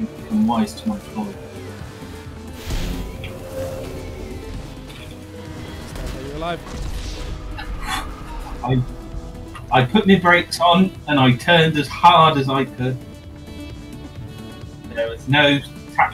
become wise to my folly. Are you alive? I I put my brakes on and I turned as hard as I could. There was no